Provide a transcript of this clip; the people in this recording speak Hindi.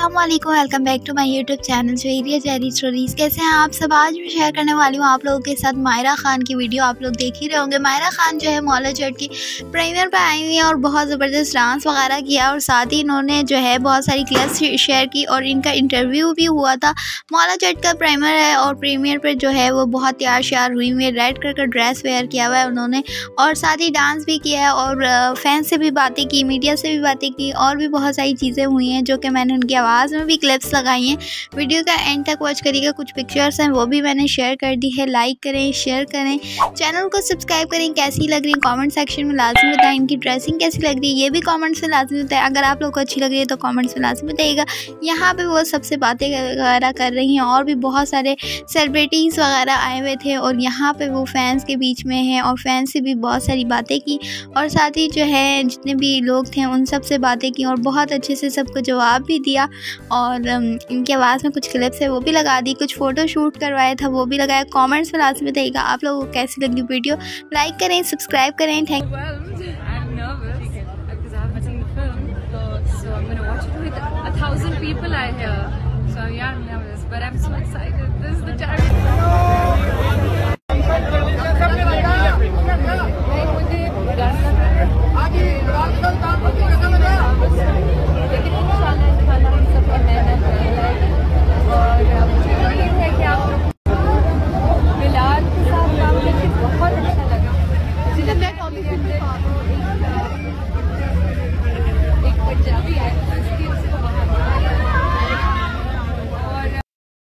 Aslam welcome back to my YouTube channel जो एरिया जैरी स्टोरीज़ कैसे हैं आप सब? आज मैं शेयर करने वाली हूँ आप लोगों के साथ मायरा खान की वीडियो आप लोग देख ही रहे होंगे। मायरा खान जो है मौला चट की प्रीमियर पर आई हुई है और बहुत ज़बरदस्त डांस वगैरह किया और साथ ही इन्होंने जो है बहुत सारी क्लिप्स शेयर की और इनका इंटरव्यू भी हुआ था। मौला चट का प्रीमियर है और प्रीमियर पर जो है वो बहुत तैयार श्यार हुई हुई है। रेड कलर का ड्रेस वेयर किया हुआ है उन्होंने और साथ ही डांस भी किया है और फ़ैन से भी बातें की मीडिया से भी बातें की और भी बहुत सारी चीज़ें हुई हैं जो कि मैंने उनकी आवाज़ आवाज़ में भी क्लिप्स लगाई हैं। वीडियो का एंड तक वॉच करिएगा, कुछ पिक्चर्स हैं, वो भी मैंने शेयर कर दी है। लाइक करें शेयर करें। चैनल को सब्सक्राइब करें, कैसी लग रही है? कमेंट सेक्शन में लाजमी बताएँ, इनकी ड्रेसिंग कैसी लग रही है? ये भी कॉमेंट्स में लाजमी बताएँ। अगर आप लोग को अच्छी लग रही है तो कॉमेंट्स में लाजमी बताइएगा। यहाँ पर वो सबसे बातें वगैरह कर रही हैं और भी बहुत सारे सेलिब्रिटीज़ वगैरह आए हुए थे और यहाँ पर वो फैंस के बीच में हैं और फैंस से भी बहुत सारी बातें की और साथ ही जो है, जितने भी लोग थे, उन सबसे बातें की और बहुत अच्छे से सबको जवाब भी दिया। और इनकी आवाज़ में कुछ क्लिप्स है, वो भी लगा दी, कुछ फ़ोटो शूट करवाया था, वो भी लगाया कमेंट्स में लास्ट में आप लोगों को कैसी लगी वीडियो लाइक करें सब्सक्राइब करें थैंक मुझे